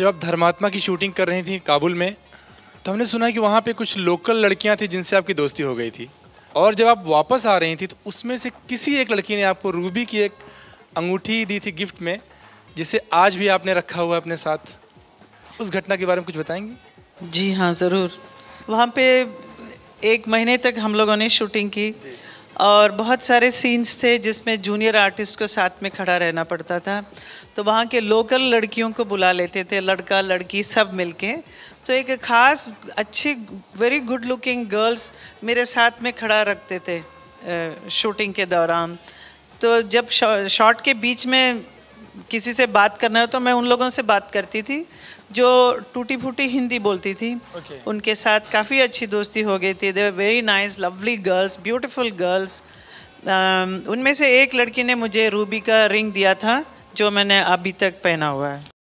जब आप धर्मात्मा की शूटिंग कर रही थी काबुल में तो हमने सुना कि वहाँ पे कुछ लोकल लड़कियाँ थी जिनसे आपकी दोस्ती हो गई थी। और जब आप वापस आ रही थी तो उसमें से किसी एक लड़की ने आपको रूबी की एक अंगूठी दी थी गिफ्ट में जिसे आज भी आपने रखा हुआ है अपने साथ। उस घटना के बारे में कुछ बताएँगे? जी हाँ ज़रूर। वहाँ पे एक महीने तक हम लोगों ने शूटिंग की। और बहुत सारे सीन्स थे जिसमें जूनियर आर्टिस्ट को साथ में खड़ा रहना पड़ता था। तो वहाँ के लोकल लड़कियों को बुला लेते थे, लड़का, लड़की, सब मिलके। तो एक खास, अच्छी वेरी गुड लुकिंग गर्ल्स मेरे साथ में खड़ा रखते थे शूटिंग के दौरान। तो जब शॉट के बीच में किसी से बात करना हो तो मैं उन लोगों से बात करती थी जो टूटी फूटी हिंदी बोलती थी। Okay. उनके साथ काफ़ी अच्छी दोस्ती हो गई थी। They very nice lovely girls beautiful girls उनमें से एक लड़की ने मुझे रूबी का रिंग दिया था जो मैंने अभी तक पहना हुआ है।